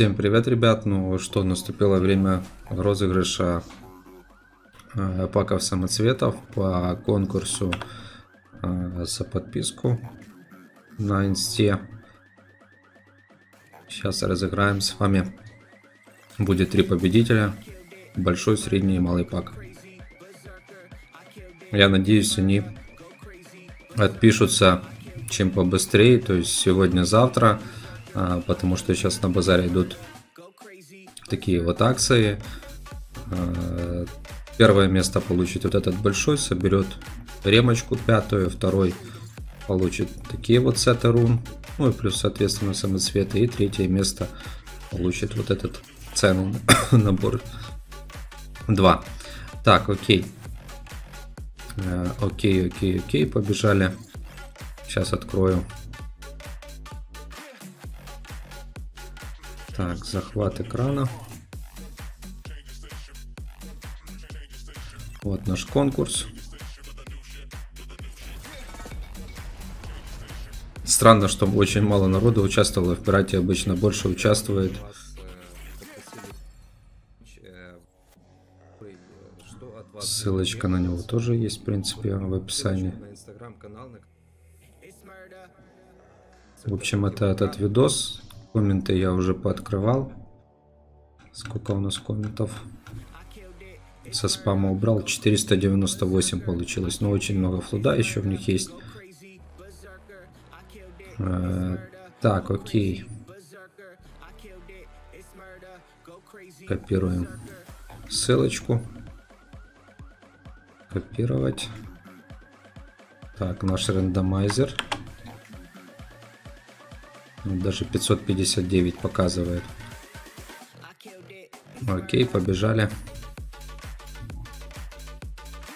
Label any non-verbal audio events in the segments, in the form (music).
Всем привет, ребят! Ну что, наступило время розыгрыша э, паков самоцветов по конкурсу э, за подписку на инсте. Сейчас разыграем с вами. Будет три победителя. Большой, средний и малый пак. Я надеюсь, они отпишутся чем побыстрее, то есть сегодня-завтра. А, потому что сейчас на базаре идут такие вот акции. А, первое место получит вот этот большой, соберет ремочку пятую, второй получит такие вот сеты рун, ну и плюс, соответственно, самоцветы, и третье место получит вот этот ценный (coughs) набор 2. Так, окей. Э, окей, окей, окей, побежали. Сейчас открою Так, захват экрана. Вот наш конкурс. Странно, что очень мало народу участвовало. В пирате обычно больше участвует. Ссылочка на него тоже есть, в принципе, в описании. В общем, это этот видос. Комменты я уже пооткрывал. Сколько у нас комментов? Со спама убрал. 498 получилось. Но очень много флуда еще в них есть. Э, так, окей. Копируем ссылочку. Копировать. Так, наш рандомайзер. Даже 559 показывает. Окей, побежали.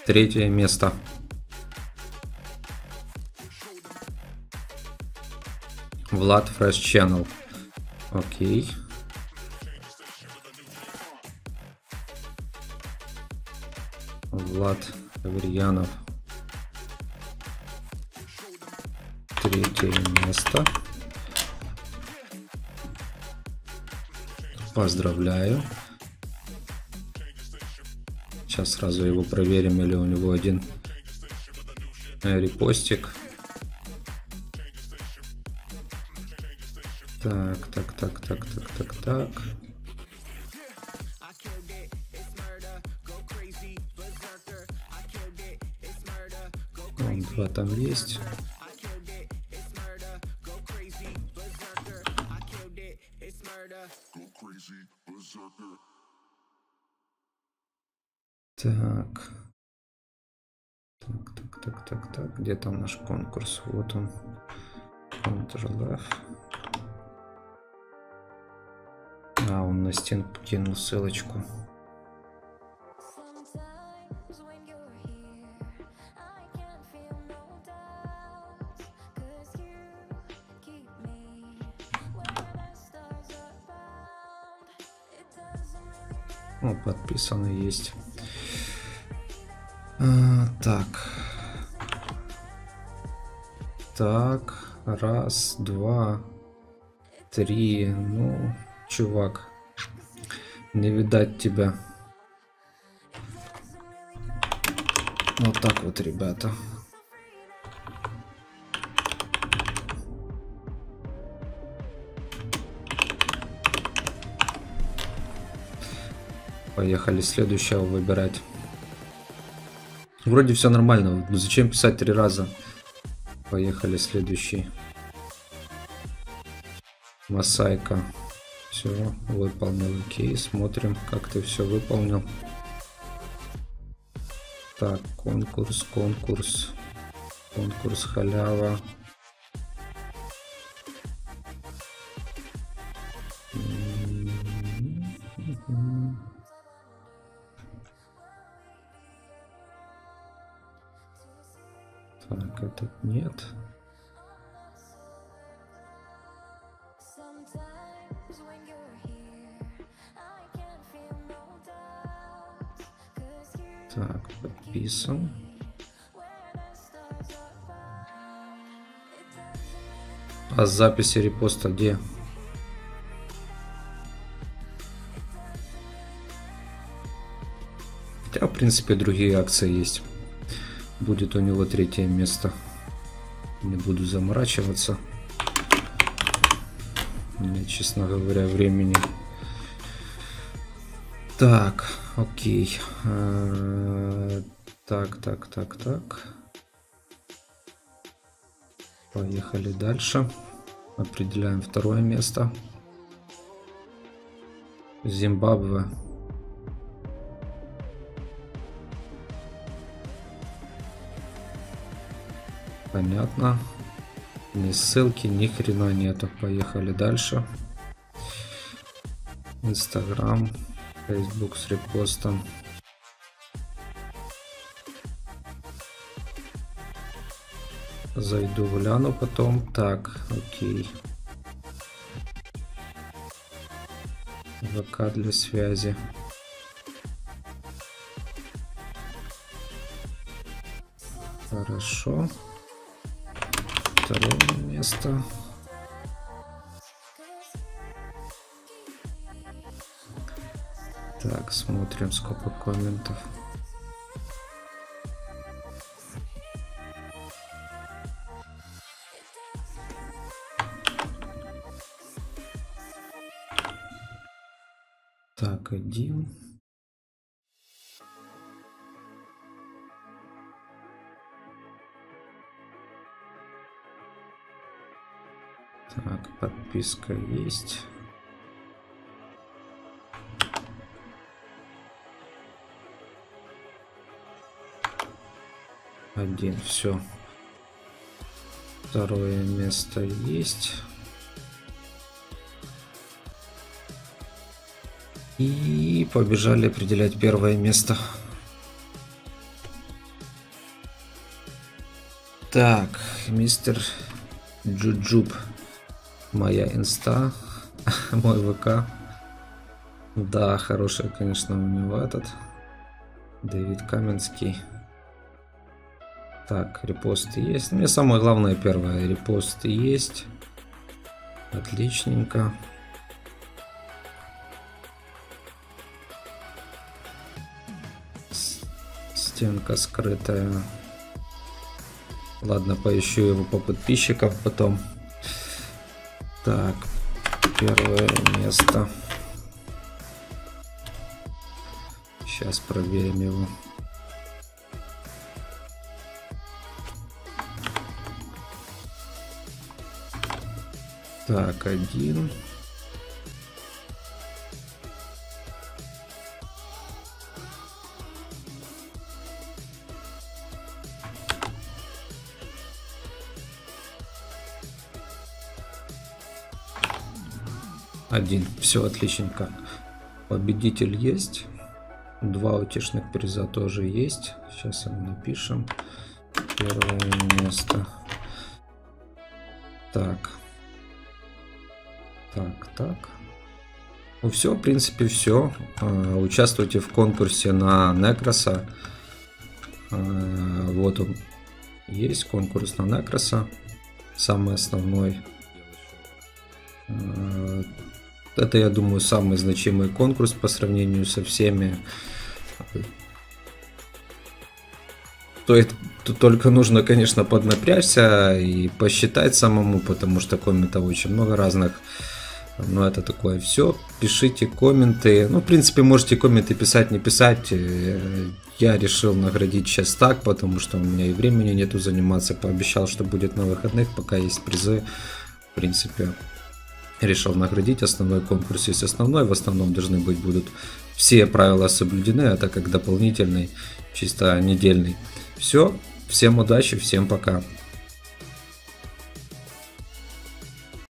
Третье место. Влад Fresh Channel. Окей. Влад Аверьянов. Третье место. Поздравляю. Сейчас сразу его проверим, или у него один репостик. Так, так, так, так, так, так, так. Вон, два там есть. Так, так. Где там наш конкурс? Вот он. Ctrl F. А, он на стен кинул ссылочку. Ну, подписано есть. А, так. Так. Раз, два, три. Ну, чувак. Не видать тебя. Вот так вот, ребята. Поехали следующего выбирать. Вроде все нормально. Зачем писать три раза? Поехали следующий. Масайка. Все, выполнил. Окей, смотрим, как ты все выполнил. Так, конкурс, конкурс. Конкурс халява. Так, а этот нет. Так, подписан. А записи репоста где? Хотя, в принципе, другие акции есть. Будет у него третье место. Не буду заморачиваться. Меня, честно говоря, времени. Так, окей. Э, так, так, так, так. Поехали дальше. Определяем второе место. Зимбабве. Понятно. Ни ссылки, ни хрена нету. Поехали дальше. Инстаграм. Facebook с репостом. Зайду гляну потом. Так, окей. ВК для связи. Хорошо. Второе место. Так, смотрим, сколько комментов. Так, один. Подписка есть. Один, все. Второе место есть. И побежали определять первое место. Так, мистер Джуджуб. Моя инста. (laughs) Мой ВК. Да, хороший, конечно, у него этот. Дэвид Каменский. Так, репосты есть. Мне самое главное первое. Репосты есть. Отличненько. Стенка скрытая. Ладно, поищу его по подписчикам потом. Так, первое место. Сейчас проверим его. Так, один. Один. Все отличненько. Победитель есть. Два утешных приза тоже есть. Сейчас мы напишем. Первое место. Так. Так, так. Ну все, в принципе, все. А, участвуйте в конкурсе на Некроса. А, вот он есть конкурс на Некроса. Самый основной. Это, я думаю, самый значимый конкурс по сравнению со всеми. То это только нужно, конечно, поднапрячься и посчитать самому, потому что комментов очень много разных. Но это такое все. Пишите комменты. Ну, в принципе, можете комменты писать, не писать. Э, я решил наградить сейчас так, потому что у меня и времени нету заниматься. Пообещал, что будет на выходных, пока есть призы. В принципе, решил наградить. Основной конкурс есть основной. В основном должны быть будут все правила соблюдены, а так как дополнительный, чисто недельный. Все. Всем удачи, всем пока.